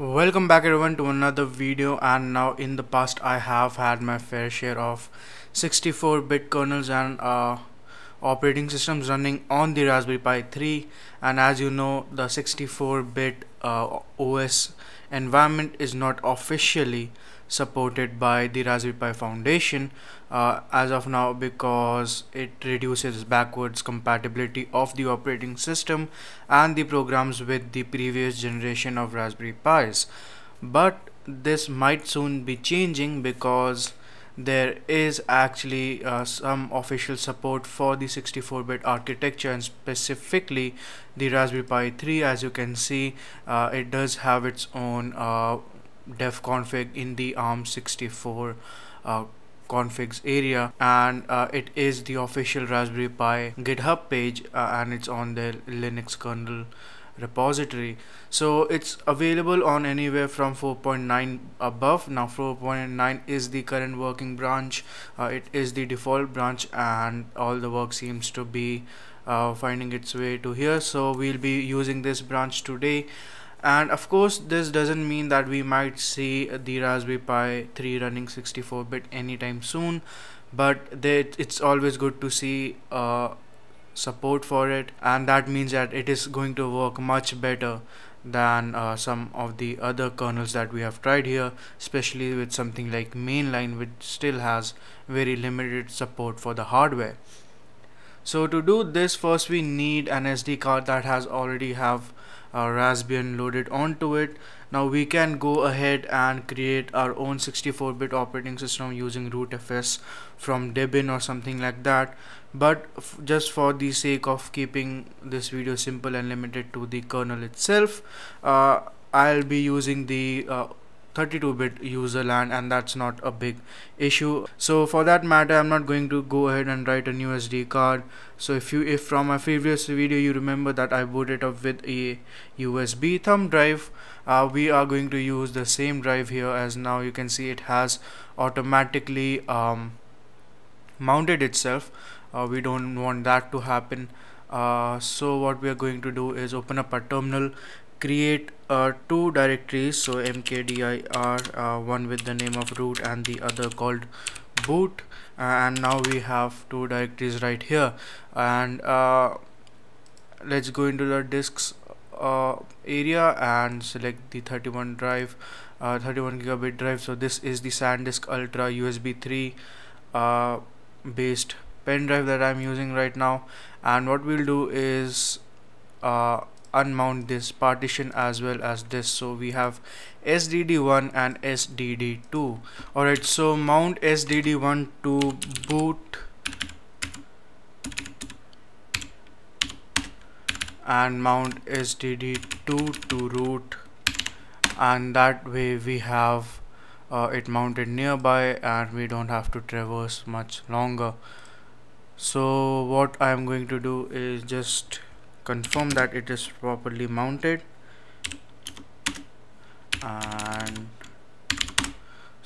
Welcome back everyone to another video. And now in the past I have had my fair share of 64-bit kernels and uh, operating systems running on the Raspberry Pi 3 and as you know the 64-bit uh, OS environment is not officially supported by the Raspberry Pi Foundation uh, as of now because it reduces backwards compatibility of the operating system and the programs with the previous generation of Raspberry Pis. But this might soon be changing because there is actually uh, some official support for the 64-bit architecture and specifically the Raspberry Pi 3 as you can see uh, it does have its own uh, dev config in the ARM64 uh, configs area. And uh, it is the official Raspberry Pi GitHub page uh, and it's on the Linux kernel repository. So it's available on anywhere from 4.9 above. Now 4.9 is the current working branch. Uh, it is the default branch and all the work seems to be uh, finding its way to here. So we'll be using this branch today. And of course this doesn't mean that we might see the Raspberry Pi 3 running 64-bit anytime soon but it's always good to see uh, support for it and that means that it is going to work much better than uh, some of the other kernels that we have tried here especially with something like mainline which still has very limited support for the hardware. So to do this first we need an SD card that has already have uh, Raspbian loaded onto it now we can go ahead and create our own 64-bit operating system using rootfs from debian or something like that. But just for the sake of keeping this video simple and limited to the kernel itself uh, I'll be using the uh, 32-bit user land and that's not a big issue. So for that matter I'm not going to go ahead and write a new SD card. So if you if from my previous video you remember that I booted up with a USB thumb drive uh, we are going to use the same drive here as now you can see it has automatically um, mounted itself. Uh, we don't want that to happen. Uh, so what we are going to do is open up a terminal create uh, two directories. So mkdir uh, one with the name of root and the other called boot. And now we have two directories right here. And uh, let's go into the disks uh, area and select the 31 drive uh, 31 gigabit drive. So this is the SanDisk Ultra USB 3 uh, based pen drive that I'm using right now. And what we'll do is unmount this partition as well as this. So we have SDD1 and SDD2 alright so mount SDD1 to boot and mount SDD2 to root. And that way we have uh, it mounted nearby and we don't have to traverse much longer. So what I am going to do is just confirm that it is properly mounted. And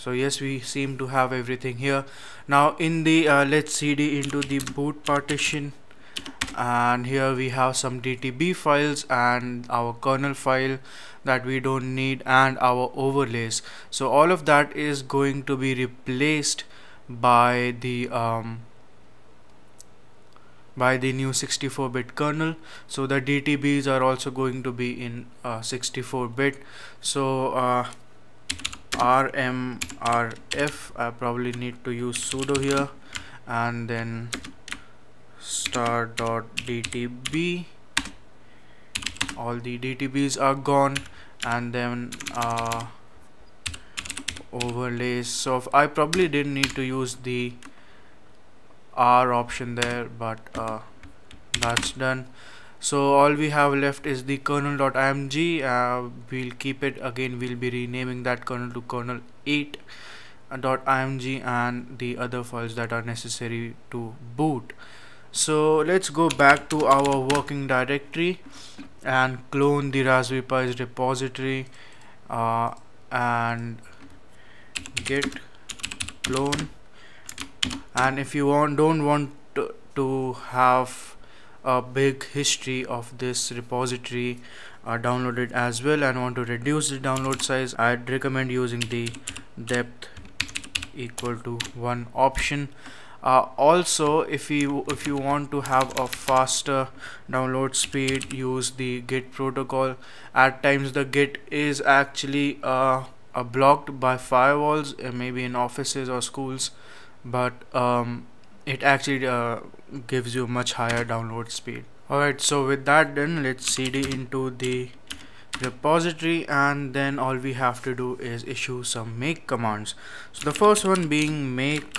so yes we seem to have everything here. Now in the uh, let's cd into the boot partition. And here we have some DTB files and our kernel file that we don't need and our overlays. So all of that is going to be replaced by the um, by the new 64-bit kernel. So the DTBs are also going to be in 64-bit uh, so uh, rmrf I probably need to use sudo here. And then star dot DTB all the DTBs are gone. And then uh, overlays. So I probably didn't need to use the R option there but uh, that's done. So all we have left is the kernel.img uh, we'll keep it. Again we'll be renaming that kernel to kernel 8 .img and the other files that are necessary to boot. So let's go back to our working directory and clone the Raspberry Pi's repository uh, and git clone and if you want don't want to, to have a big history of this repository uh, downloaded as well and want to reduce the download size I'd recommend using the depth equal to 1 option. Uh, also if you if you want to have a faster download speed use the git protocol. At times the git is actually uh, blocked by firewalls uh, maybe in offices or schools but um, it actually uh, gives you much higher download speed. Alright so with that done let's cd into the repository and then all we have to do is issue some make commands. So the first one being make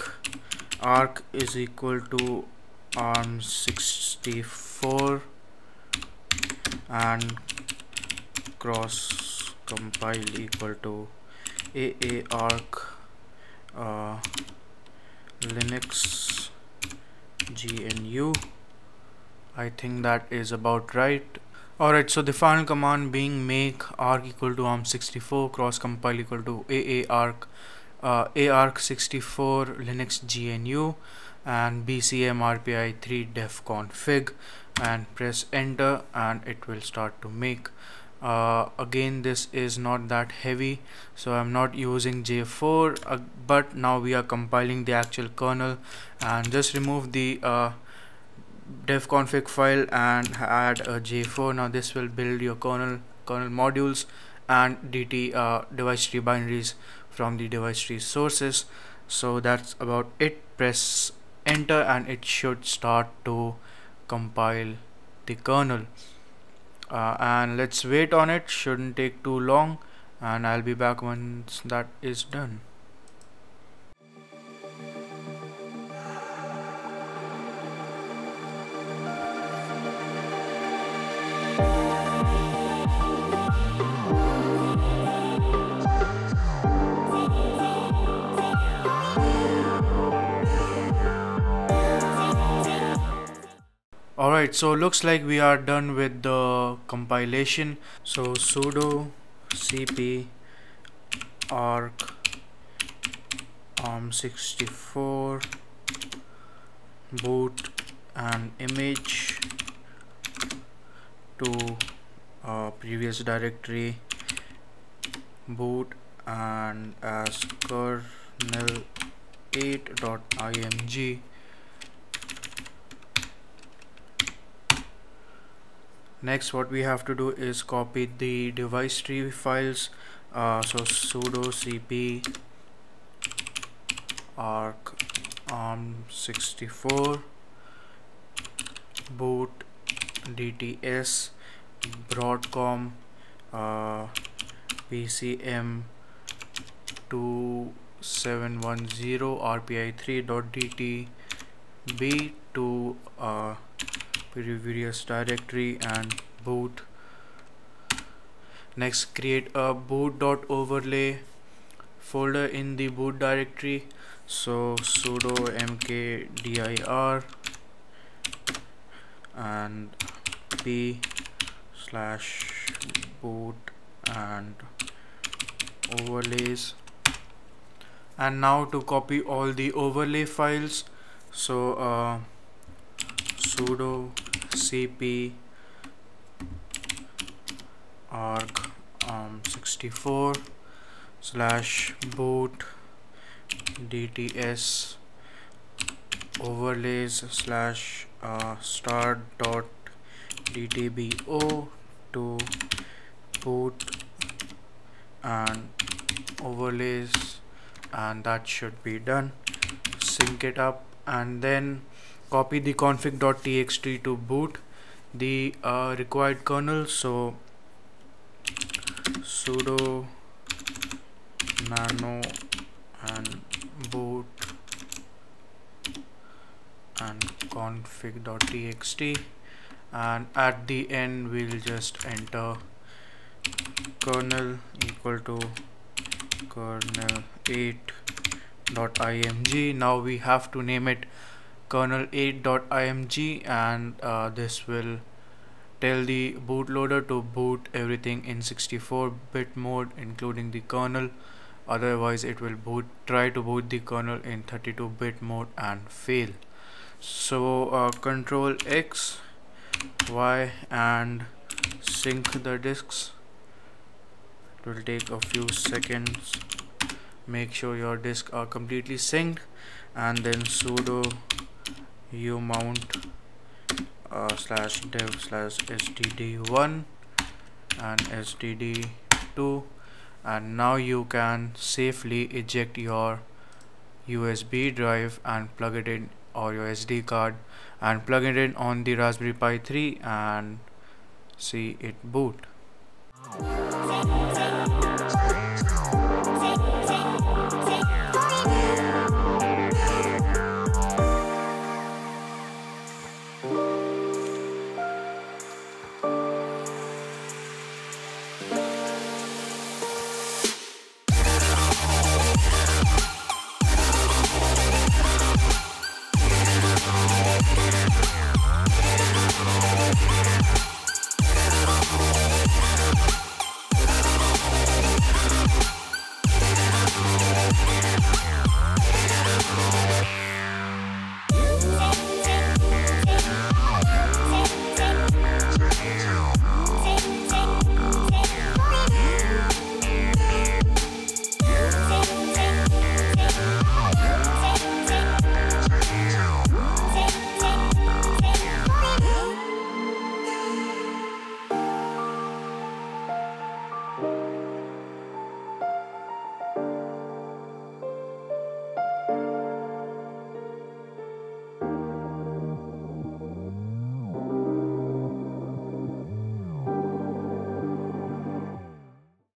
arc is equal to arm64 and cross compile equal to aa arc uh, linux gnu I think that is about right. Alright so the final command being make arc equal to arm64 cross compile equal to aa arc uh, arc64 linux gnu and bcm rpi 3 def config and press enter and it will start to make uh, again this is not that heavy so I'm not using J4 uh, but now we are compiling the actual kernel. And just remove the uh, def config file and add a J4 now this will build your kernel kernel modules and DT uh, device tree binaries from the device tree sources so that's about it. Press enter and it should start to compile the kernel uh, and let's wait on it. Shouldn't take too long. And I'll be back once that is done alright so looks like we are done with the compilation. So sudo cp arc arm64 boot an image to uh, previous directory boot and as kernel 8.img next what we have to do is copy the device tree files uh, so sudo cp arc arm64 boot dts broadcom uh, bcm 2710 rpi3.dtb to uh, previous directory and boot. Next create a boot.overlay folder in the boot directory. So sudo mkdir and p slash boot and overlays. And now to copy all the overlay files. So uh, sudo cp arc arm64 slash boot dts overlays slash uh, start dot dtbo to boot and overlays and that should be done. Sync it up and then copy the config.txt to boot the uh, required kernel so sudo nano and boot and config.txt and at the end we'll just enter kernel equal to kernel 8.img now we have to name it kernel 8.img and uh, this will tell the bootloader to boot everything in 64-bit mode including the kernel. Otherwise it will boot try to boot the kernel in 32-bit mode and fail. So uh, control X Y and sync the disks. It will take a few seconds. Make sure your disks are completely synced and then sudo umount uh, slash dev slash sdd1 and sdd2 and now you can safely eject your USB drive and plug it in or your SD card and plug it in on the Raspberry Pi 3 and see it boot.